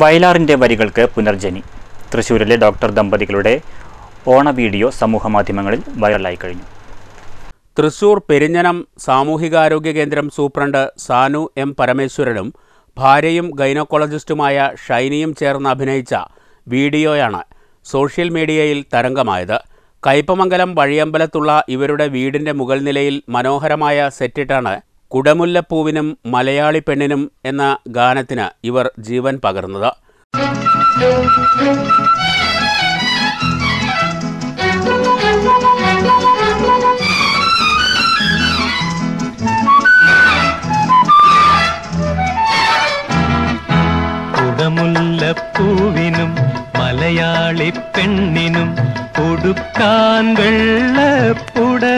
വയലാറിന്റെ വരികൾക്ക് പുനർജനി. തൃശ്ശൂരിലെ ഡോക്ടർ ദമ്പതികളുടെ ഓണ വീഡിയോ സമൂഹമാധ്യമങ്ങളിൽ വൈറലായി കഴിഞ്ഞു. തൃശൂർ പെരിഞ്ഞനം സാമൂഹികാരോഗ്യ കേന്ദ്രം സൂപ്രണ്ട് സാനു എം പരമേശ്വരനും ഭാര്യയും ഗൈനക്കോളജിസ്റ്റുമായ ഷൈനിയും ചേർന്ന് അഭിനയിച്ച വീഡിയോയാണ് സോഷ്യൽ മീഡിയയിൽ തരംഗമായത്. കയ്പമംഗലം വഴിയമ്പലത്തുള്ള ഇവരുടെ വീടിന്റെ മുകൾ നിലയിൽ മനോഹരമായ സെറ്റിട്ടാണ് കുടമുല്ലപ്പൂവിനും മലയാളി പെണ്ണിനും എന്ന ഗാനത്തിന് ഇവർ ജീവൻ പകർന്നത്. കുടമുല്ലപ്പൂവിനും മലയാളി പെണ്ണിനും കൊടുക്കാൻ വെള്ളപ്പുടവ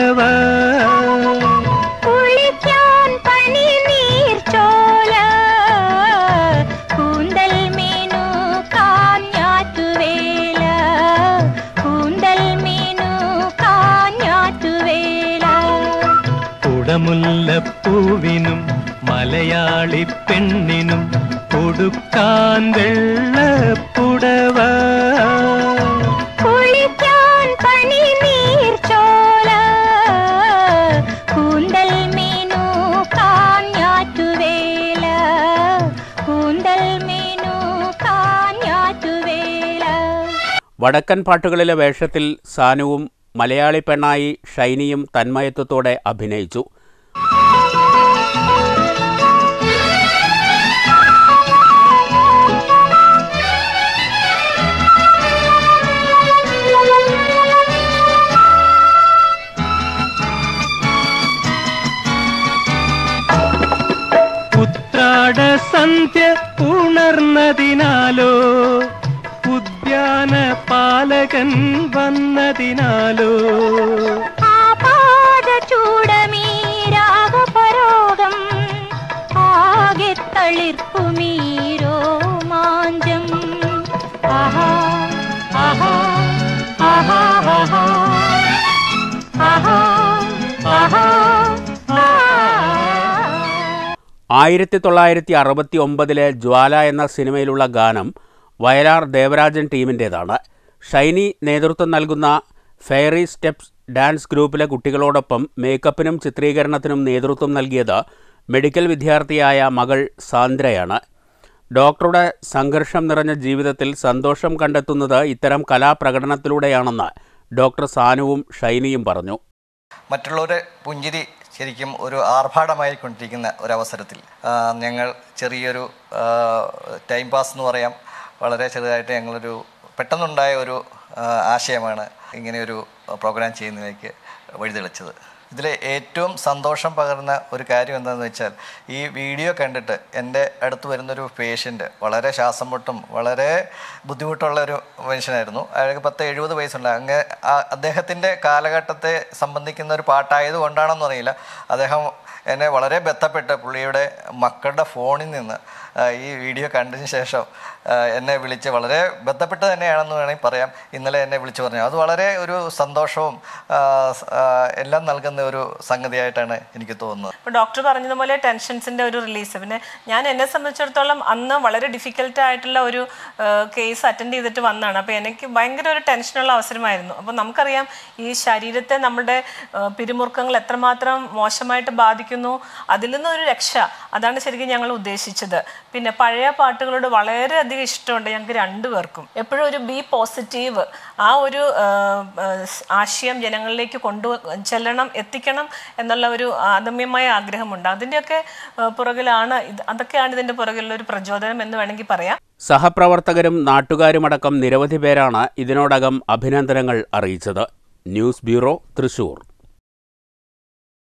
കുടമുല്ലപ്പൂവിനും മലയാളി പെണ്ണിനും കൊടുക്കാൻ വെള്ളപ്പുടവ. വടക്കൻ പാട്ടുകളിലെ വേഷത്തിൽ സാനുവും മലയാളി പെണ്ണായി ഷൈനിയും തന്മയത്വത്തോടെ അഭിനയിച്ചു. ഉത്രാട സന്ധ്യ ഉണർന്നതിനാലോ ഉദ്യാന പാലകൻ വന്നതിനാലോ ചൂടമീരാഗപരോഗം ആകെ തളിർപ്പുമീരോ മാഞ്ചം. ആഹാ ആഹാ ആഹാ ആഹാ. ആയിരത്തി തൊള്ളായിരത്തി അറുപത്തി ഒമ്പതിലെ ജ്വാല എന്ന സിനിമയിലുള്ള ഗാനം വയലാർ ദേവരാജൻ ടീമിന്റേതാണ് ഷൈനി നേതൃത്വം നൽകുന്ന ഫെയറി സ്റ്റെപ്സ് ഡാൻസ് ഗ്രൂപ്പിലെ കുട്ടികളോടൊപ്പം മേക്കപ്പിനും ചിത്രീകരണത്തിനും നേതൃത്വം നൽകിയത് മെഡിക്കൽ വിദ്യാർത്ഥിയായ മകൾ സാന്ദ്രയാണ്. ഡോക്ടറുടെ സംഘർഷം നിറഞ്ഞ ജീവിതത്തിൽ സന്തോഷം കണ്ടെത്തുന്നത് ഇത്തരം കലാപ്രകടനത്തിലൂടെയാണെന്ന് ഡോക്ടർ സാനുവും ഷൈനിയും പറഞ്ഞു. മറ്റുള്ളവരെ പുഞ്ചിരി ശരിക്കും ഒരു ആർഭാടമായി കൊണ്ടിരിക്കുന്ന ഒരവസരത്തിൽ ഞങ്ങൾ ചെറിയൊരു ടൈം പാസ് എന്ന് പറയാം വളരെ ചെറുതായിട്ട് ഞങ്ങളൊരു പെട്ടെന്നുണ്ടായ ഒരു ആശയമാണ് ഇങ്ങനെയൊരു പ്രോഗ്രാം ചെയ്യുന്നതിലേക്ക് വഴിതെളിച്ചത്. ഇതിൽ ഏറ്റവും സന്തോഷം പകർന്ന ഒരു കാര്യം എന്താണെന്ന് വെച്ചാൽ ഈ വീഡിയോ കണ്ടിട്ട് എന്റെ അടുത്ത് വരുന്നൊരു പേഷ്യന്റ് വളരെ ശ്വാസം മുട്ടും വളരെ ബുദ്ധിമുട്ടുള്ള ഒരു മനുഷ്യനായിരുന്നു. അയാൾക്ക് പത്ത് എഴുപത് വയസ്സുണ്ട്. അങ്ങ് അദ്ദേഹത്തിന്റെ കാലഘട്ടത്തെ സംബന്ധിക്കുന്ന ഒരു പാട്ടായത് കൊണ്ടാണെന്ന് അറിയില്ല. അദ്ദേഹം എന്നെ വളരെ ബന്ധപ്പെട്ട് പുള്ളിയുടെ മക്കളുടെ ഫോണിൽ നിന്ന് ഈ വീഡിയോ കണ്ടതിന് ശേഷം എന്നെ വിളിച്ച് വളരെ ബന്ധപ്പെട്ട് തന്നെയാണെന്ന് വേണമെങ്കിൽ പറയാം. ഇന്നലെ എന്നെ വിളിച്ചു പറഞ്ഞു. അത് വളരെ ഒരു സന്തോഷവും എല്ലാം നൽകുന്ന ഒരു സംഗതിയായിട്ടാണ് എനിക്ക് തോന്നുന്നത്. ഇപ്പോൾ ഡോക്ടർ പറഞ്ഞതുപോലെ ടെൻഷൻസിന്റെ ഒരു റിലീസ് പിന്നെ ഞാൻ എന്നെ സംബന്ധിച്ചിടത്തോളം അന്ന് വളരെ ഡിഫിക്കൽട്ട് ആയിട്ടുള്ള ഒരു കേസ് അറ്റൻഡ് ചെയ്തിട്ട് വന്നതാണ്. അപ്പോൾ എനിക്ക് ഭയങ്കര ഒരു ടെൻഷനുള്ള അവസരമായിരുന്നു. അപ്പോൾ നമുക്കറിയാം ഈ ശരീരത്തെ നമ്മുടെ പിരിമുറുക്കങ്ങൾ എത്രമാത്രം മോശമായിട്ട് ബാധിക്കുന്നു അതിൽ നിന്നൊരു രക്ഷ. അതാണ് ശരിക്കും ഞങ്ങൾ ഉദ്ദേശിച്ചത്. പിന്നെ പഴയ പാട്ടുകളോട് വളരെയധികം ഇഷ്ടമുണ്ട് ഞങ്ങൾക്ക് രണ്ടുപേർക്കും. എപ്പോഴും ഒരു ബി പോസിറ്റീവ് ആ ഒരു ആശയം ജനങ്ങളിലേക്ക് കൊണ്ടു ചെല്ലണം എത്തിക്കണം എന്നുള്ള ഒരു ആദമ്യമായ ആഗ്രഹമുണ്ട്. അതിന്റെയൊക്കെ പുറകിലാണ് അതൊക്കെയാണ് ഇതിന്റെ പുറകിലുള്ള ഒരു പ്രചോദനം എന്ന് വേണമെങ്കിൽ പറയാം. സഹപ്രവർത്തകരും നാട്ടുകാരുമടക്കം നിരവധി പേരാണ് ഇതിനോടകം അഭിനന്ദനങ്ങൾ അറിയിച്ചത്. News bureau Thrissur.